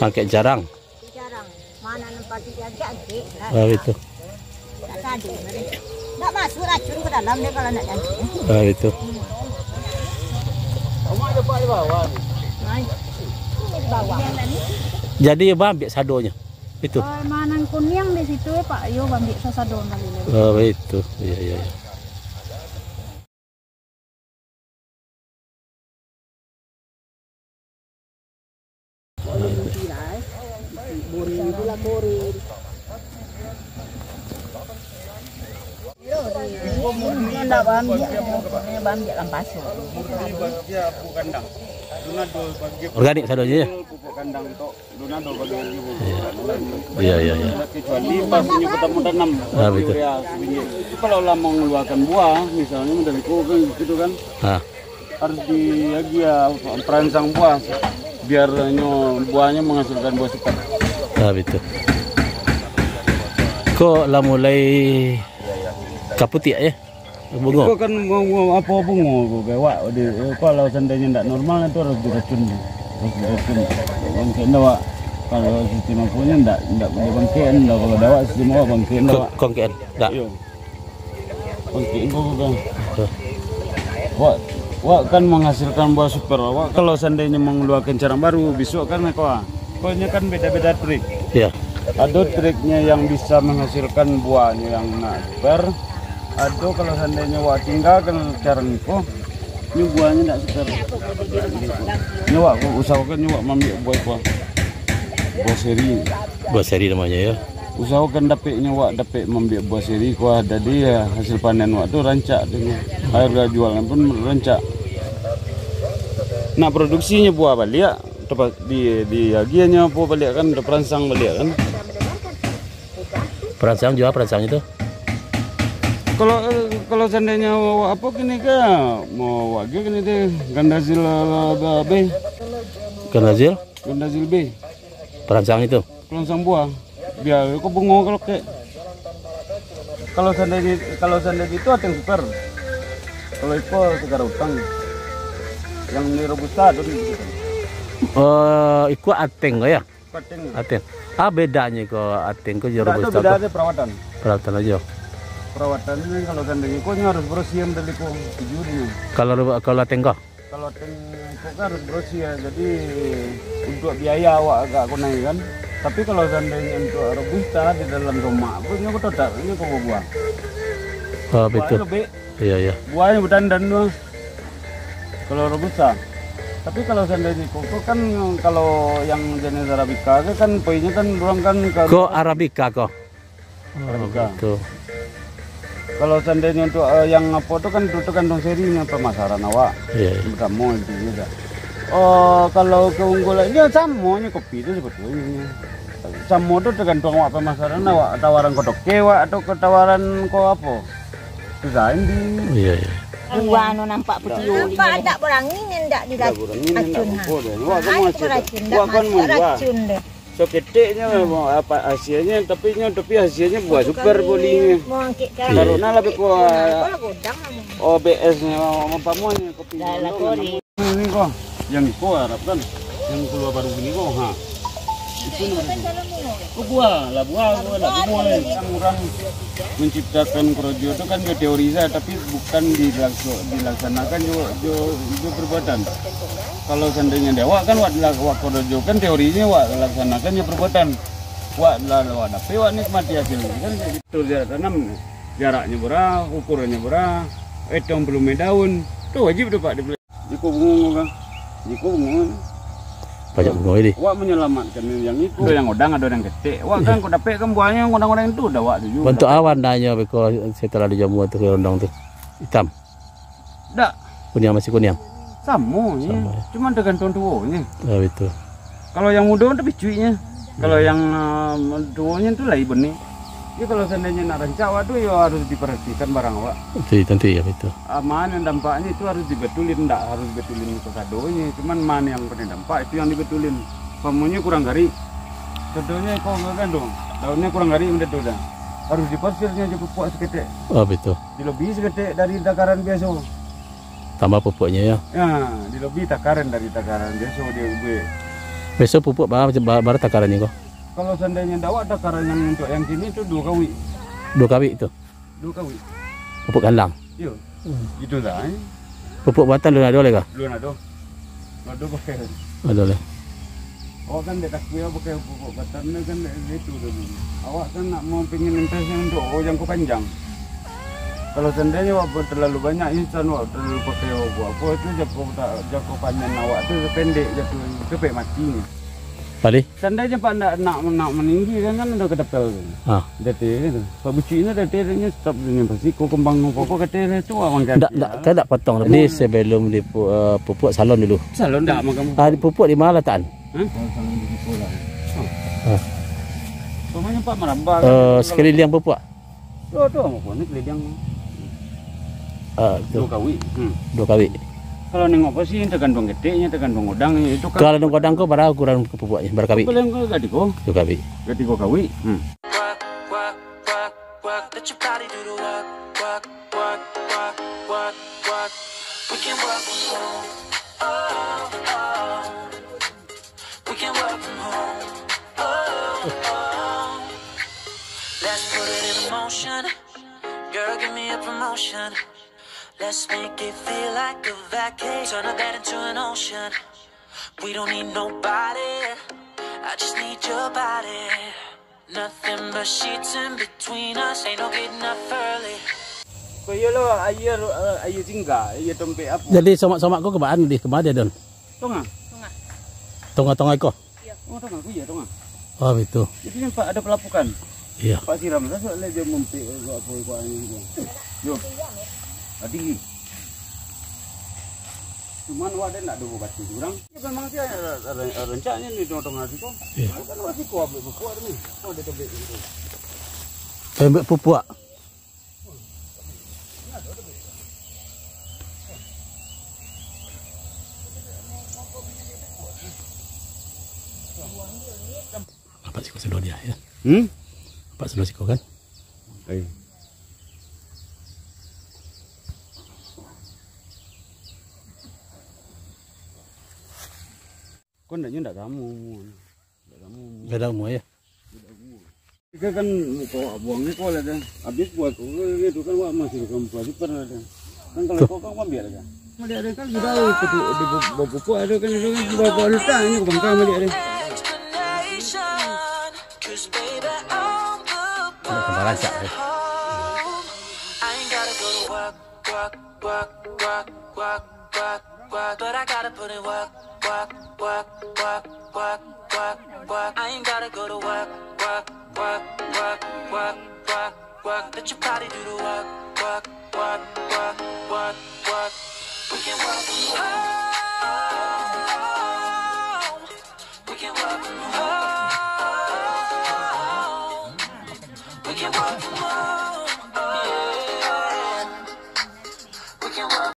Pakai jarang. mana Oh, itu. tak tadi tak masuk racun ke dalam dia kalau nak janji Oh, itu. ini di bawah Jadi ya Bang, ambil sadonya. Itu. Oh, manang kuning di situ ya Pak. Yo ambil sasadon kali ini. Oh, itu. Iya, iya, iya. Lampasu Organik sadonya ya? pupuk kandang itu donado bagi ibu Iya, iya, iya. kecuali pas ini ketemu tanam Ah, betul. sebiji. kalau lah mau mengeluarkan buah misalnya dari kokeng gitu kan Ah, harus di lagi ya perangsang buah biar nyo buahnya menghasilkan buah cepat ah itu. Kok lah mulai kaputik ya? Bunga. Kok kan mau, mau apa bungo bawa di kalau seandainya tidak normal itu harus diracun harus diracun bangkit dawa kalau sistem punya tidak tidak bangkit dah kalau dawa sistem awak bangkit dawa Kok kongken? Tak. Iya. Bangkit kok kan Wak, wak kan menghasilkan buah super. Wak kalau seandainya mengeluarkan cara baru, besok kan kau. Pokoknya kan beda-beda trik. Iya. Ada triknya yang bisa menghasilkan buahnya yang super. Ada kalau seandainya wak tinggalkan cara nipu, ini buahnya tidak. Ini wak usahakan wak ambil buah buah buah seri. Buat seri namanya ya. Usahakan dapatnya wak dapat membiak buah seri kuah jadi ya hasil panen wak tu rancak dengan harga jualan pun rancak. Nak produksinya buah balik tempat di di agiannya buah balik kan udah perangsang balik kan. Perangsang jual perangsang itu. Kalau kalau seandainya apa kini ke? Mau wak gini deh gandazil B Kan hasil gandazil? B. Perangsang itu. perangsang buah. Biar kok bungo kalau ke. Kalau seandainya kalau seandainya itu ada yang super. Kalau itu segar utang yang ini robusta itu gitu. Oh, ikut ateng kok ya? Pating. Ateng. Ah bedanya kok ateng kok Tidak jero ada robusta beda kok. ada perawatan. Perawatan aja. Perawatan ini kalau seandainya kau harus bersih dari kau tujuh ini. Kalau kalau ateng kok? Kalau ting kau kan harus bersih ya. Jadi untuk biaya awak agak kau naik kan. Tapi kalau seandainya untuk robusta di dalam rumah, punya kau tetap ini kau buah. Oh, Buahnya betul. lebih Iya, iya. buahnya berdandan doang. Kalau robusta. Tapi kalau seandainya koko kan kalau yang jenis arabica kan poinnya kan orang kan ke Kok arabica kok? Oh, Arabica. betul. kalau seandainya untuk eh, yang apa itu kan itu kan dong serinya pemasaran awak. Iya, iya. Kamu itu juga. Oh kalau keunggulannya sama nya kopi itu sebetulnya. Sama itu tergantung awak pemasaran awak tawaran kodok kewa atau ketawaran kau apa. Desain di Iya, iya. Buah no nampak putih nampak tak berangin apa deh. Wak kan Ah, itu masuk. racun Wak kan racun deh So keteknya mau apa hasilnya tapi nya tapi hasilnya buah super Taruh nah lebih ku kalau godang kamu OBS nya mau nya kopi. Dah lah, kori. Ini kok yang itu harap kan yang keluar baru ini kok ha. Itu lah lah kan menciptakan krojo itu kan teori saya tapi bukan dilaksanakan juga juga, juga perbuatan. Kalau seandainya dewa kan wak wak krojo kan teorinya wak laksanakan ya perbuatan. Wak lah wak tapi wak nikmati hasilnya kan kayak gitu dia tanam jaraknya berapa, ukurannya berapa, etong belum daun, tuh wajib tuh pak dibeli. Jiko bungung kan, jiko bungung. Banyak bunga ini. Wak menyelamatkan yang itu. Ada yang odang, ada yang ketik. Wak kan kau dapat kan buahnya yang odang-odang itu udah wak tu juga. Bentuk awan nanya beko setelah dijamu tu rondong tu. Hitam. Tak, Kuning masih kuning. sama ya. Sama, ya. Cuma tergantung tuanya. Oh, betul. Kalau yang muda itu cuinya. Kalau yang uh, tuanya itu lain benih. Jadi kalau seandainya wak tu ya harus diperhatikan barang wak. Itu tentu ya betul. Aman yang dampaknya itu harus dibetulin, tak harus betulin ke kadonya. Cuman mana yang pernah dampak itu yang dibetulin. Pamunya kurang garing. Contohnya kau kan dong, daunnya kurang garing udah tuh dah. harus diporsirnya aja pupuk seketek Oh betul. dilebih seketek dari takaran biasa Tambah pupuknya ya. ya dilebih takaran dari takaran biasa dia gue Besok pupuk baru baru takarannya kok. Kalau seandainya dakwah takaran yang untuk yang sini itu dua kawi Dua kali itu. dua kawi Pupuk kandang. iya itu lah eh. Pupuk buatan dulu ada oleh kah? belum ada ada pakai Ada oleh. awak kan dekat gue pakai pupuk batannya kan itu dulu awak kan nak mau pengen investasi untuk oh jangka panjang kalau seandainya awak terlalu banyak instan awak terlalu pakai apa apa itu jangka jangka panjang awak tu pendek jatuh kepek matinya Balik. seandainya pak nak nak, nak meninggi kan kan udah kedepel tu Ah. Dete tu. Pak buci ni dete ni stop dengan pasti ko kembang pokok kata tu orang kan. Tak tak tak tak potong ni sebelum di pu- uh, pupuk salon dulu. Salon dak makan. Ah, di pupuk di mana letakkan? Ha? Ah. Pokoknya Pak merambah. Uh, sekeliling pupuk. Tu tu apa ni kelidang Uh, dua tu, kawi. Hmm. dua kali. Kalau nengok apa sih tergantung gedenya tergantung udang itu kan. Kalau nunggu kodang kau berapa ukuran pupuknya? Berapa kali? Boleh kau gadi ko. Dua kali. Gadi ko kawi. Hmm. work, work, work, work. Let your body do the work, work, work, work, work, work. We can work from home. We can work from home. Let's put it in motion. Girl, give me a promotion. Let's make it feel like a vacation. Turn a bed into an ocean. We don't need nobody. I just need your body. Nothing but sheets in between us. Ain't no getting up early. Ko iya lo air air jingga, air tempe apa. Jadi somak-somak kau kebaan di ke mana dia don? Tengah. Tengah-tengah kau. Oh tengah ku ya tengah. Oh itu. Jadi Pak ada pelapukan. Iya. Pak siram dah soalnya dia mempik ko apa ani ko. Yo. Ah, tinggi. Cuman dia nak dua batu kurang. Ya memang sih ada ada rencana ni tengah-tengah. Iya. Kan masih kuat berkuat ni. Oh dia tebik gitu. Tembak pupuk. Apa sih kau sedot dia ya? Hmm? Apa sedot sih kau kan? Ai. Kau nak ndak kamu. Ndak kamu. Beda umur ya. Kita kan kau buang ni kau lah kan. Habis buat kau itu kan wah masih kamu lagi pernah ada. Kan kalau kau kan ambil kan. Mali ada kan sudah itu di buku ada kan itu kan sudah kau letak ini kau bangkai mali ada. Explanation. Cause baby, I'm the Ada kembaran cak ya. home. I ain't gotta go to work, work, work, work, work, work, work. But I gotta put in work, work, work, work, work, work, work. I ain't gotta go to work, work, work, work, work, work, work. Let your body do the work, work, work, work, work, work. We can work home.